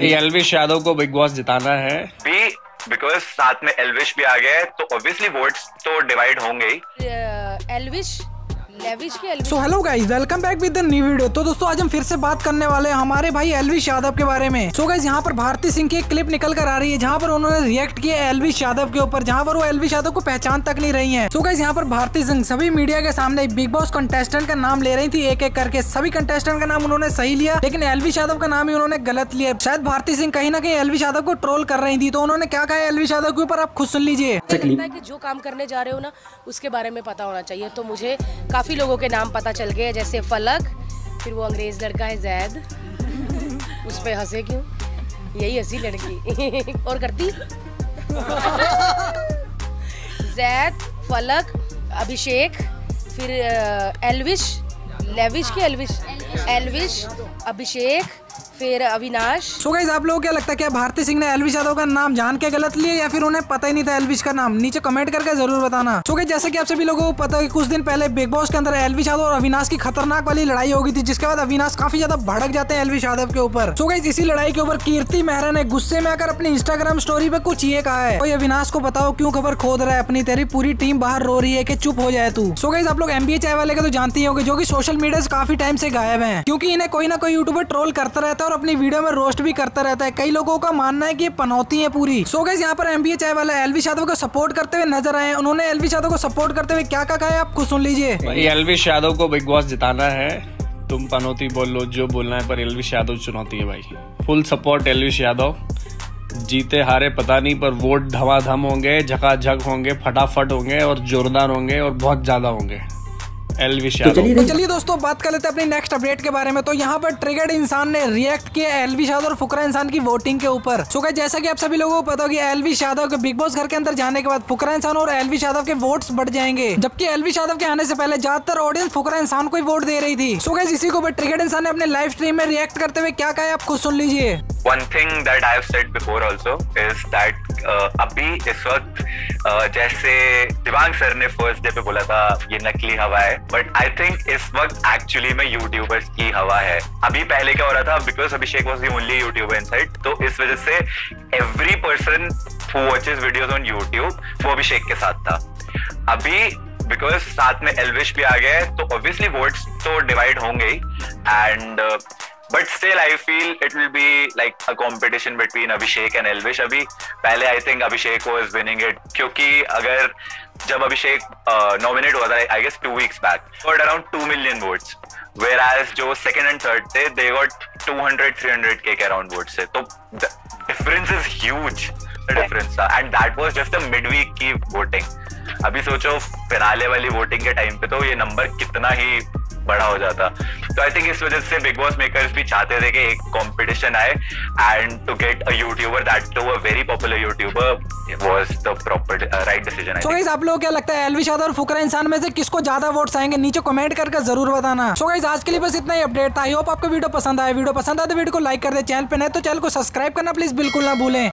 एलविश यादव को big boss जिताना है। भी बिकॉज़ साथ में एलविश भी आ गया है तो ऑब्वियसली वोट्स तो डिवाइड होंगे ही। Elvish lavish Elvish so hello guys welcome back with the new video तो दोस्तों आज हम फिर से बात करने वाले हैं हमारे भाई एलविश यादव के बारे में। सो so गाइस यहाँ पर भारती सिंह की एक क्लिप निकल कर आ रही है जहाँ पर उन्होंने रिएक्ट किया एलविश यादव के ऊपर जहाँ पर वो एलविश यादव को पहचान तक नहीं रही है। सो so गाइस यहाँ पर भारती सिंह सभी मीडिया के सामने बिग बॉस कंटेस्टेंट का नाम ले रही थी एक एक करके। सभी कंटेस्टेंट का नाम उन्होंने सही लिया लेकिन एलविश यादव का नाम ही उन्होंने गलत लिया। शायद भारती सिंह कहीं ना कहीं एलविश यादव को ट्रोल कर रही थी तो उन्होंने क्या कहा एलविश यादव के ऊपर? आप खुद सुन लीजिए। है जो काम करने जा रहे हो ना उसके बारे में पता होना चाहिए। तो मुझे काफ़ी लोगों के नाम पता चल गए जैसे फलक, फिर वो अंग्रेज़ लड़का है जैद। उस पर हंसे क्यों? यही हँसी लड़की। और करती? जैद, फलक, अभिषेक, फिर एलविश, लेविश की एलविश? एलविश, अभिषेक फिर अविनाश। सो गाइस आप लोगों को क्या लगता है क्या भारती सिंह ने एलविश यादव का नाम जान के गलत लिया या फिर उन्हें पता ही नहीं था एलविश का नाम? नीचे कमेंट करके ज़रूर बताना। सो गाइस जैसे कि आप सभी लोगों को पता है कुछ दिन पहले बिग बॉस के अंदर एलविश यादव और अविनाश की खतरनाक वाली लड़ाई हो गई थी, जिसके बाद अविनाश काफ़ी ज़्यादा भड़क जाते हैं एलविश यादव के ऊपर। सो गाइस इसी लड़ाई के ऊपर कीर्ति मेहरा ने गुस्से में आकर अपनी इंस्टाग्राम स्टोरी पे कुछ ये कहा है। कोई अविनाश को बताओ, क्यों खबर खोद रहा है अपनी तेरी पूरी टीम बाहर रो रही है कि चुप हो जाए तू? सो गाइस आप लोग एमबीए चाय वाले का तो जानते ही होंगे, जो कि सोशल मीडिया से काफ़ी टाइम से गायब है। क्योंकि इन्हें कोई ना कोई यूट्यूबर ट्रोल करता रहता है और अपनी वीडियो में रोस्ट भी करता रहता है। कई लोगों का मानना है कि पनौती है पूरी। सो गाइस यहाँ पर एमबीए चाय वाला एलविश यादव को सपोर्ट करते हुए नज़र आए उन्होंने एलविश यादव को सपोर्ट करते हुए क्या कहा है, आप खुद सुन लीजिए। भाई एलविश यादव को बिग बॉस जिताना है। तुम पनौती बोल लो, जो बोलना है, पर एलविश यादव चुनौती है भाई। फुल सपोर्ट एलविश यादव जीते हारे पता नहीं, पर वोट धमाधम होंगे, झकाझक होंगे, फटाफट होंगे और जोरदार होंगे और बहुत ज़्यादा होंगे। एलविश यादव तो चलिए दोस्तों बात कर लेते हैं अपनी नेक्स्ट अपडेट के बारे में। तो यहाँ पर ट्रिगर्ड इंसान ने रिएक्ट किया एलविश यादव और फुकरा इंसान की वोटिंग के ऊपर। सो जैसा कि आप सभी लोगों को पता होगा एलविश यादव के बिग बॉस घर के अंदर जाने के बाद फुकरा इंसान और एलविश यादव के वोट्स बढ़ जाएँगे। जबकि एलविश यादव के आने से पहले ज़्यादातर ऑडियंस फुकरा इंसान को ही वोट दे रही थी। सो इसी के ऊपर ट्रिगर्ड इंसान ने अपने लाइव स्ट्रीम में रिएक्ट करते हुए क्या कहा आप खुद सुन लीजिए। One thing that I have said before also is that अभी इस वक्त जैसे दिवांग सर ने फ़र्स्ट डे पे बोला था, ये नकली हवा है. बट आई थिंक इस वक्त एक्चुअली में यूट्यूबर्स की हवा है। अभी पहले क्या हो रहा था because Abhishek was the only YouTuber inside तो इस वजह से every person who watches videos on YouTube वो अभिषेक के साथ था। अभी बिकॉज़ साथ में एलविश भी आ गया है तो ऑब्वियसली वोट्स तो डिवाइड होंगे ही। And but still I feel it will be like a competition between Abhishek and Elvish अभी पहले I think Abhishek was winning it क्योंकि अगर जब अभिषेक नॉमिनेट हुआ था I guess two weeks back got around two million votes whereas जो second and third थे they got 200 300 के के अराउंड वोट्स थे तो डिफरेंस इज़ ह्यूज डिफरेंस था and that was just the mid week की वोटिंग अभी सोचो फिनाले वाली वोटिंग के टाइम पे तो ये नंबर कितना ही बड़ा हो जाता। तो आई थिंक इस वजह से बिग बॉस मेकर्स भी चाहते थे कि एक कंपटीशन आए and to get a YouTuber that to a very popular YouTuber was the proper right decision so guys आप लोगों को क्या लगता है एलविश यादव और फुकरा इंसान में से किसको ज़्यादा वोट्स आएँगे? नीचे कमेंट करके ज़रूर बताना। सो गाइस आज के लिए बस इतना ही अपडेट था। आई होप आपको वीडियो पसंद आया। वीडियो पसंद आया तो वीडियो को लाइक कर दे। चैनल पे नहीं तो चैनल को सब्सक्राइब करना। प्लीज़ बिल्कुल ना भूलें।